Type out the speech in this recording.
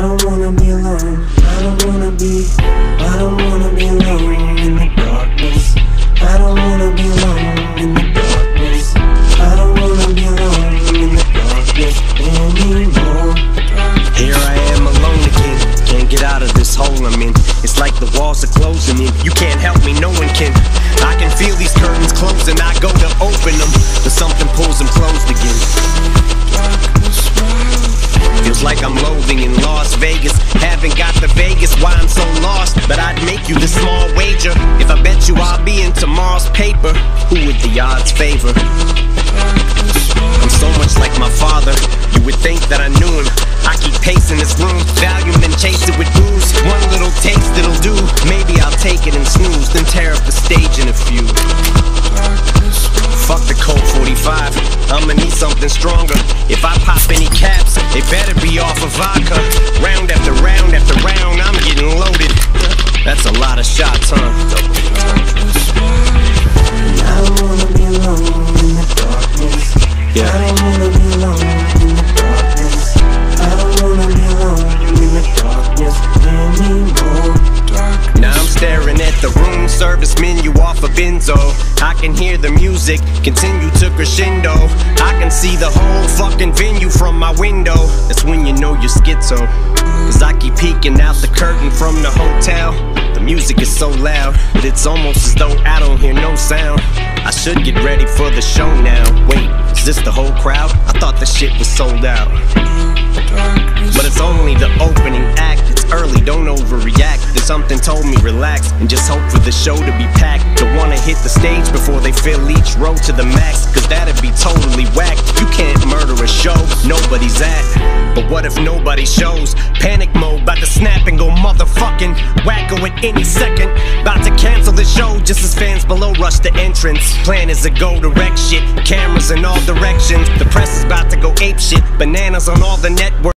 don't wanna be alone. I don't wanna be, I don't wanna be alone in the darkness. I don't wanna be alone in the darkness. I don't wanna be alone in the darkness anymore. Here I am alone again. Can't get out of this hole I'm in. It's like the walls are closing in. You can't help me, no one can. I can feel these curtains closing. I go to open them, wager. If I bet you I'll be in tomorrow's paper, who would the odds favor? I'm so much like my father. You would think that I knew him. I keep pacing this room, Valium and chase it with booze. One little taste it'll do. Maybe I'll take it and snooze, then tear up the stage in a few. Darkness. I Yeah. don't wanna be alone in the darkness. I don't wanna be alone in the darkness anymore. Now I'm staring at the room service menu off of Benzo. I can hear the music continue to crescendo. I can see the whole fucking venue from my window. That's when you know you're schizo. Cause I keep peeking out the curtain from the hotel. The music is so loud, but it's almost as though I don't hear no sound. I should get ready for the show now. Is this the whole crowd? I thought the shit was sold out. But it's only the opening act. It's early, don't overreact. Then something told me relax and just hope for the show to be packed. Don't wanna hit the stage before they fill each row to the max. Cause that'd be totally whack. You can't murder a show nobody's at. But what if nobody shows? Panic mode, about to snap and go motherfucking wacko at any second. About to cancel the show rush the entrance. Plan is to go direct shit. Cameras in all directions. The press is about to go ape shit. Bananas on all the networks.